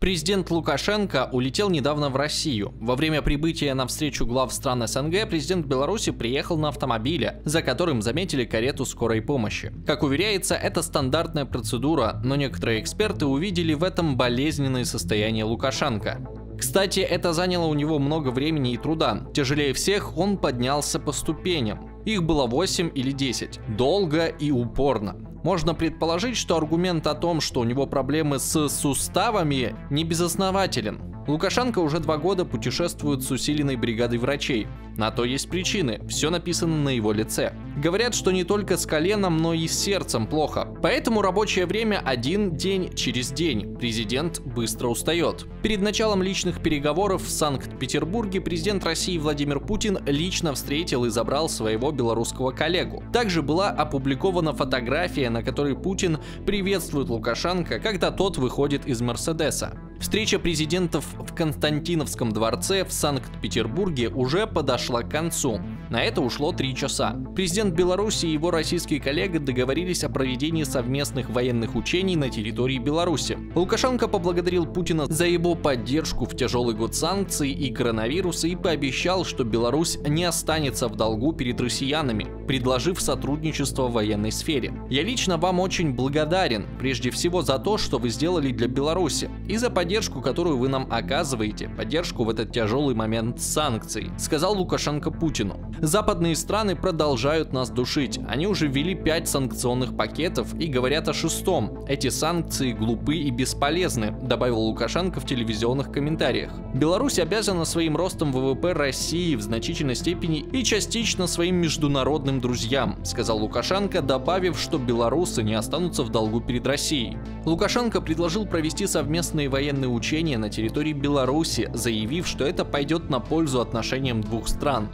Президент Лукашенко улетел недавно в Россию. Во время прибытия на встречу глав стран СНГ президент Беларуси приехал на автомобиле, за которым заметили карету скорой помощи. Как уверяется, это стандартная процедура, но некоторые эксперты увидели в этом болезненное состояние Лукашенко. Кстати, это заняло у него много времени и труда. Тяжелее всех он поднялся по ступеням. Их было 8 или 10. Долго и упорно. Можно предположить, что аргумент о том, что у него проблемы с суставами, не безоснователен. Лукашенко уже два года путешествует с усиленной бригадой врачей. На то есть причины, все написано на его лице. Говорят, что не только с коленом, но и с сердцем плохо. Поэтому рабочее время один день через день. Президент быстро устает. Перед началом личных переговоров в Санкт-Петербурге президент России Владимир Путин лично встретил и забрал своего белорусского коллегу. Также была опубликована фотография, на которой Путин приветствует Лукашенко, когда тот выходит из Мерседеса. Встреча президентов в Константиновском дворце в Санкт-Петербурге уже подошла к концу. На это ушло три часа. Президент Беларуси и его российский коллега договорились о проведении совместных военных учений на территории Беларуси. Лукашенко поблагодарил Путина за его поддержку в тяжелый год санкций и коронавируса и пообещал, что Беларусь не останется в долгу перед россиянами, предложив сотрудничество в военной сфере. Я лично вам очень благодарен, прежде всего за то, что вы сделали для Беларуси, и за поддержку которую вы нам оказываете, поддержку в этот тяжелый момент санкций, сказал Лукашенко Путину. Западные страны продолжают нас душить. Они уже ввели 5 санкционных пакетов и говорят о шестом. Эти санкции глупы и бесполезны, добавил Лукашенко в телевизионных комментариях. Беларусь обязана своим ростом ВВП России в значительной степени и частично своим международным друзьям, сказал Лукашенко, добавив, что белорусы не останутся в долгу перед Россией. Лукашенко предложил провести совместные военные учения на территории Беларуси, заявив, что это пойдет на пользу отношениям двух стран.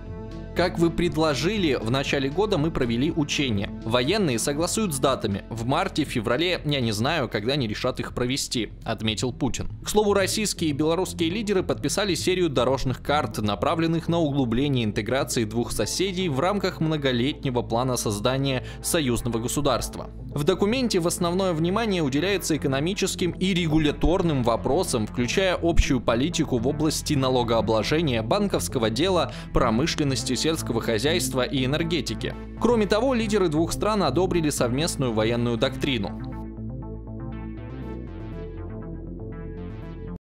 Как вы предложили, в начале года мы провели учения. Военные согласуют с датами. В марте, феврале, я не знаю, когда они решат их провести, отметил Путин. К слову, российские и белорусские лидеры подписали серию дорожных карт, направленных на углубление интеграции двух соседей в рамках многолетнего плана создания союзного государства. В документе в основное внимание уделяется экономическим и регуляторным вопросам, включая общую политику в области налогообложения, банковского дела, промышленности, сельского хозяйства и энергетики. Кроме того, лидеры двух стран одобрили совместную военную доктрину.